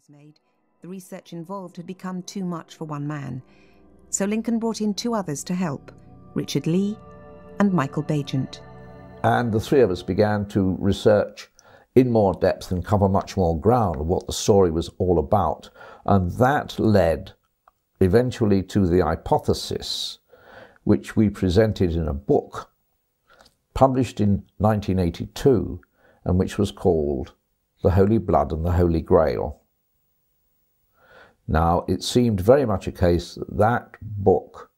was made, the research involved had become too much for one man. So Lincoln brought in two others to help Richard Leigh and Michael Baigent. And the three of us began to research in more depth and cover much more ground of what the story was all about. And that led eventually to the hypothesis, which we presented in a book published in 1982 and which was called The Holy Blood and the Holy Grail. Now, it seemed very much a case that that book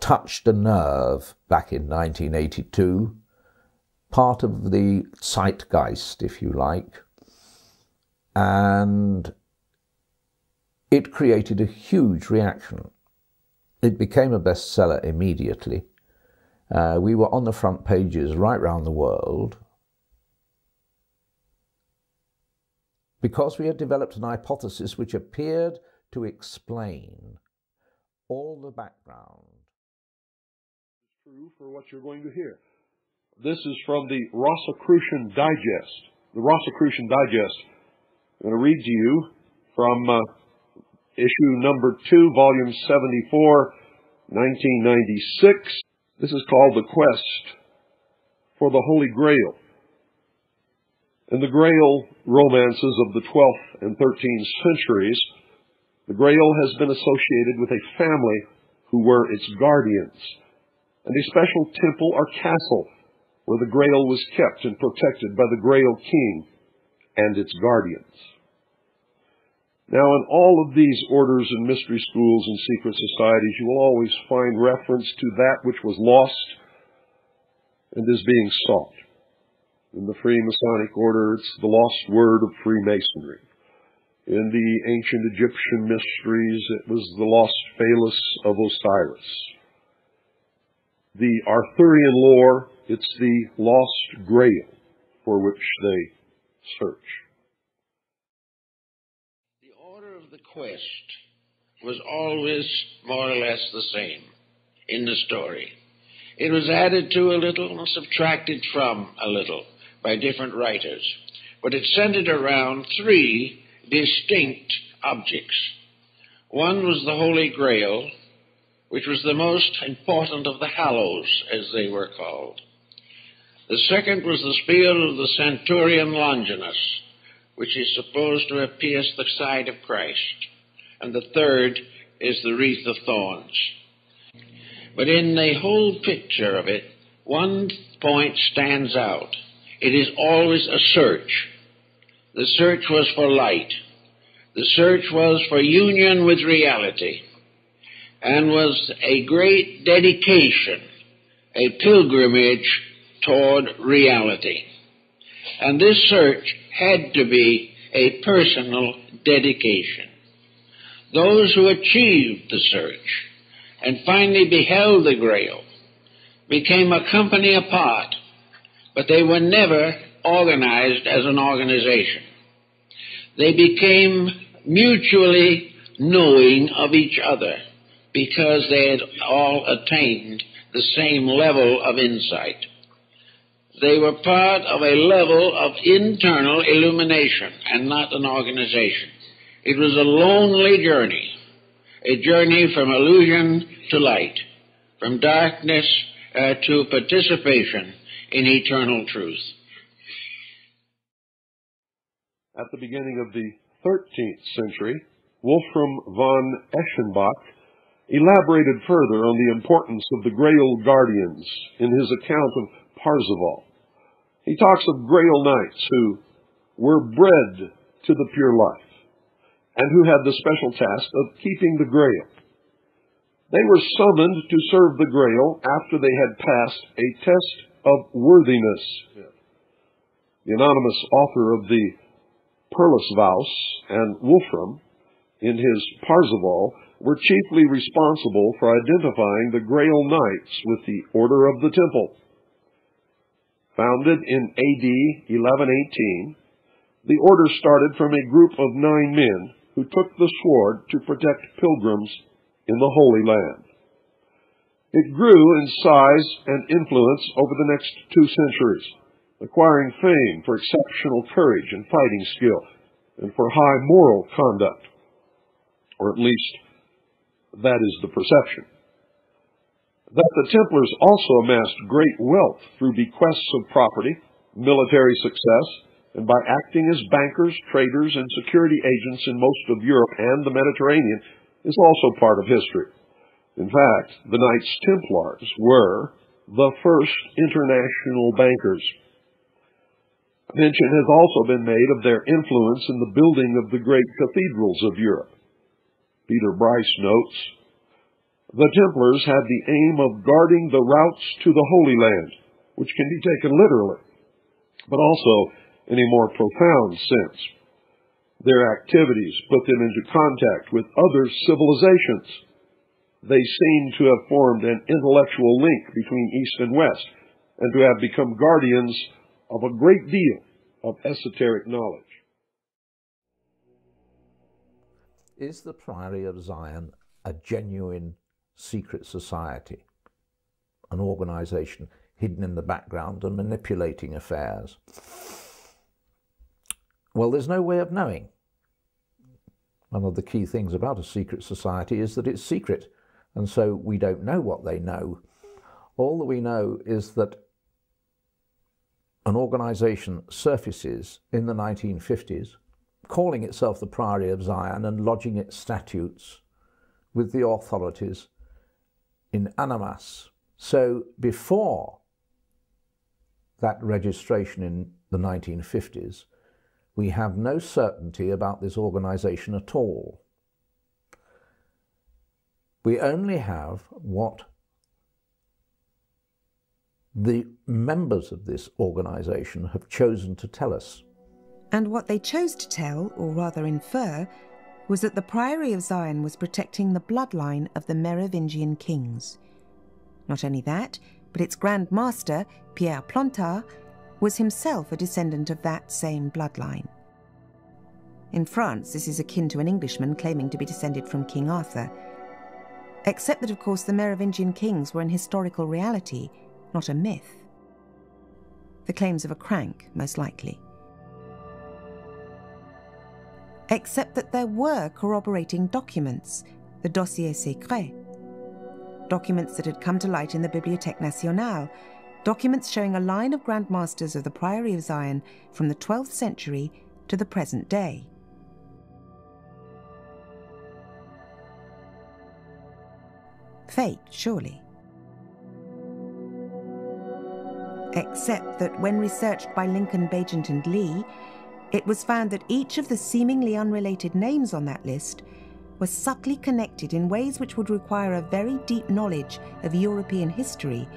touched a nerve back in 1982 part of the zeitgeist, if you like, and it created a huge reaction. It became a bestseller immediately. Uh, we were on the front pages right round the world because we had developed an hypothesis which appeared to explain all the background. True for what you're going to hear. This is from the Rosicrucian Digest. The Rosicrucian Digest. I'm going to read to you from uh, issue number 2, volume 74, 1996. This is called The Quest for the Holy Grail. In the Grail romances of the 12th and 13th centuries, the Grail has been associated with a family who were its guardians, and a special temple or castle where the Grail was kept and protected by the Grail King and its guardians. Now, in all of these orders and mystery schools and secret societies, you will always find reference to that which was lost and is being sought. In the Freemasonic order, it's the lost word of Freemasonry. In the ancient Egyptian mysteries, it was the lost phallus of Osiris. The Arthurian lore it's the lost grail for which they search. The order of the quest was always more or less the same in the story. It was added to a little subtracted from a little by different writers, but it centered around three distinct objects. One was the Holy Grail, which was the most important of the hallows, as they were called. The second was the spear of the centurion Longinus, which is supposed to have pierced the side of Christ. And the third is the wreath of thorns. But in the whole picture of it, one point stands out. It is always a search. The search was for light. The search was for union with reality and was a great dedication, a pilgrimage toward reality. And this search had to be a personal dedication. Those who achieved the search and finally beheld the Grail became a company apart, but they were never organized as an organization. They became mutually knowing of each other because they had all attained the same level of insight. They were part of a level of internal illumination and not an organization. It was a lonely journey, a journey from illusion to light, from darkness uh, to participation in eternal truth. At the beginning of the 13th century, Wolfram von Eschenbach elaborated further on the importance of the Grail Guardians in his account of Parzival. He talks of Grail Knights who were bred to the pure life and who had the special task of keeping the Grail. They were summoned to serve the Grail after they had passed a test of worthiness. The anonymous author of the Perlesvaus and Wolfram, in his Parzival, were chiefly responsible for identifying the Grail Knights with the Order of the Temple. Founded in AD 1118, the order started from a group of nine men who took the sword to protect pilgrims in the Holy Land. It grew in size and influence over the next two centuries, acquiring fame for exceptional courage and fighting skill, and for high moral conduct. Or at least, that is the perception. That the Templars also amassed great wealth through bequests of property, military success, and by acting as bankers, traders, and security agents in most of Europe and the Mediterranean is also part of history. In fact, the Knights Templars were the first international bankers. Mention has also been made of their influence in the building of the great cathedrals of Europe. Peter Bryce notes, The Templars had the aim of guarding the routes to the Holy Land, which can be taken literally, but also in a more profound sense. Their activities put them into contact with other civilizations. They seem to have formed an intellectual link between East and West, and to have become guardians of a great deal of esoteric knowledge. Is the Priory of Zion a genuine secret society, an organization hidden in the background and manipulating affairs? Well, there's no way of knowing. One of the key things about a secret society is that it's secret, and so we don't know what they know. All that we know is that an organization surfaces in the 1950s, calling itself the Priory of Zion and lodging its statutes with the authorities in Annemasse. So before that registration in the 1950s, we have no certainty about this organization at all. We only have what the members of this organization have chosen to tell us. And what they chose to tell, or rather infer, was that the Priory of Zion was protecting the bloodline of the Merovingian kings. Not only that, but its Grand Master, Pierre Plantard, was himself a descendant of that same bloodline. In France, this is akin to an Englishman claiming to be descended from King Arthur. Except that, of course, the Merovingian kings were an historical reality, not a myth. The claims of a crank, most likely. Except that there were corroborating documents, the dossier secret. Documents that had come to light in the Bibliothèque Nationale, documents showing a line of Grand Masters of the Priory of Zion from the 12th century to the present day. Fake, surely. Except that when researched by Lincoln, Baigent, and Leigh, it was found that each of the seemingly unrelated names on that list was subtly connected in ways which would require a very deep knowledge of European history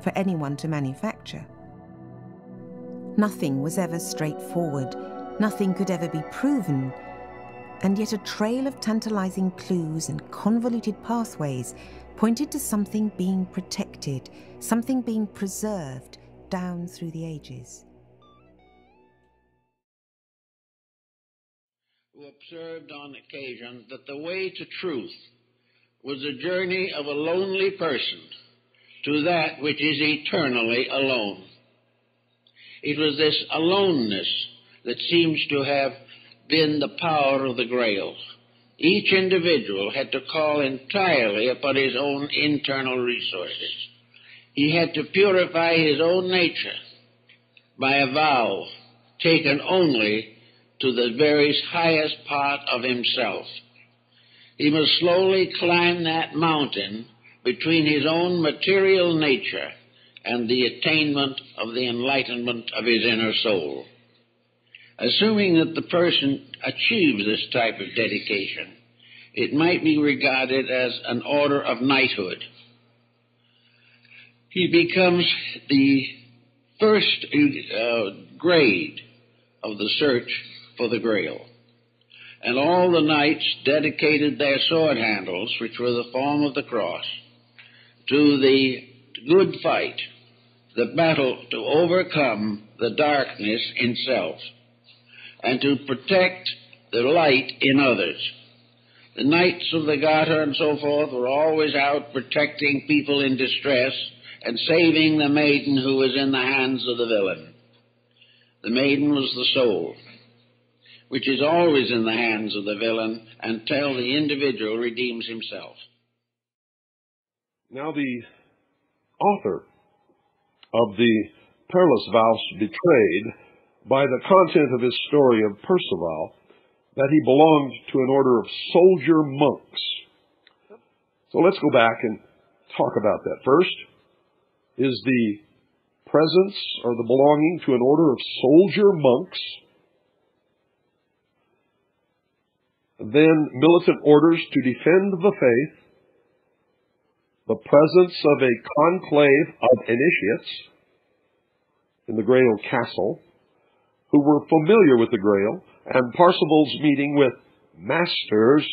for anyone to manufacture. Nothing was ever straightforward, nothing could ever be proven, and yet a trail of tantalizing clues and convoluted pathways pointed to something being protected, something being preserved down through the ages. Who observed on occasion that the way to truth was the journey of a lonely person to that which is eternally alone. It was this aloneness that seems to have been the power of the Grail. Each individual had to call entirely upon his own internal resources. He had to purify his own nature by a vow taken only to the very highest part of himself. He must slowly climb that mountain between his own material nature and the attainment of the enlightenment of his inner soul. Assuming that the person achieves this type of dedication, it might be regarded as an order of knighthood. He becomes the first uh, grade of the search for the Grail. And all the knights dedicated their sword handles, which were the form of the cross, to the good fight, the battle to overcome the darkness in self and to protect the light in others. The Knights of the Garter and so forth were always out protecting people in distress and saving the maiden who was in the hands of the villain. The maiden was the soul. which is always in the hands of the villain until the individual redeems himself. Now, the author of the Perlesvaus betrayed by the content of his story of Percival that he belonged to an order of soldier monks. So let's go back and talk about that. First is the presence or the belonging to an order of soldier monks. Then militant orders to defend the faith. The presence of a conclave of initiates in the Grail Castle who were familiar with the Grail and Parsifal's meeting with masters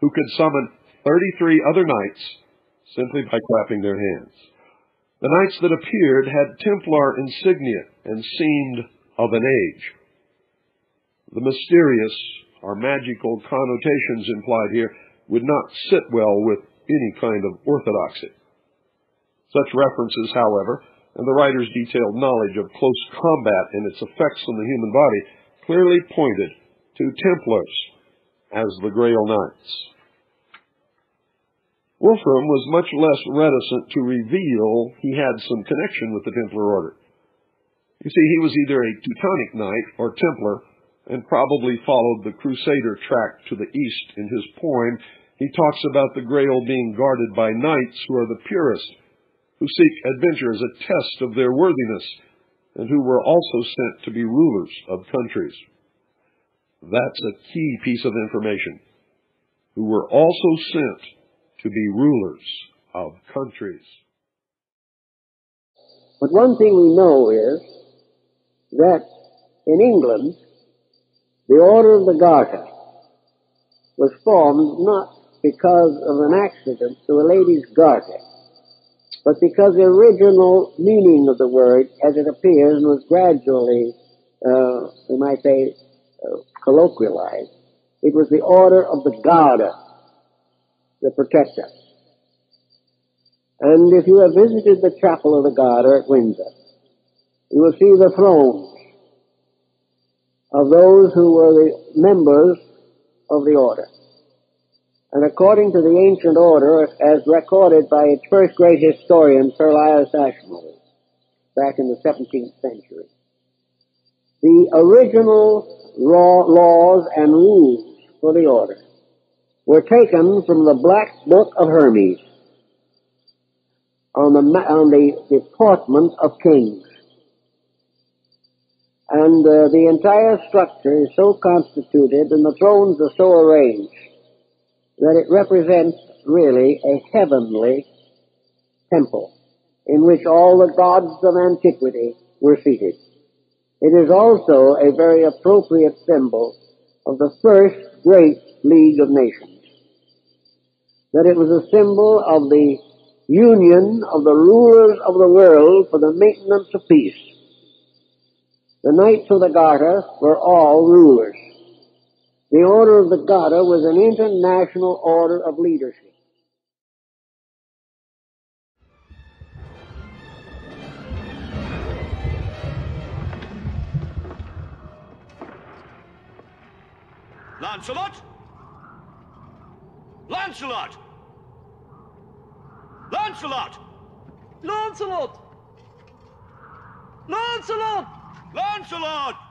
who could summon 33 other knights simply by clapping their hands. The knights that appeared had Templar insignia and seemed of an age. The mysterious or magical connotations implied here would not sit well with any kind of orthodoxy. Such references, however, and the writer's detailed knowledge of close combat and its effects on the human body clearly pointed to Templars as the Grail Knights. Wolfram was much less reticent to reveal he had some connection with the Templar Order. You see, he was either a Teutonic Knight or Templar, and probably followed the Crusader track to the east in his poem. He talks about the Grail being guarded by knights who are the purest, who seek adventure as a test of their worthiness, and who were also sent to be rulers of countries. That's a key piece of information. Who were also sent to be rulers of countries. But one thing we know is that in England, the Order of the Garter was formed not because of an accident to a lady's garter, but because the original meaning of the word, as it appears, was gradually, uh, we might say, uh, colloquialized. It was the Order of the Garter the protector. And if you have visited the chapel of the Garter at Windsor, you will see the thrones of those who were the members of the order. And according to the ancient order, as recorded by its first great historian, Sir Elias Ashmole, back in the 17th century, the original law, laws and rules for the order were taken from the Black Book of Hermes on the, on the deportment of kings. And uh, the entire structure is so constituted and the thrones are so arranged that it represents really a heavenly temple in which all the gods of antiquity were seated. It is also a very appropriate symbol of the first great League of Nations that it was a symbol of the union of the rulers of the world for the maintenance of peace. The Knights of the Garter were all rulers. The Order of the Garter was an international order of leadership. Lancelot? Lancelot! Lancelot! Lancelot! Lancelot! Lancelot!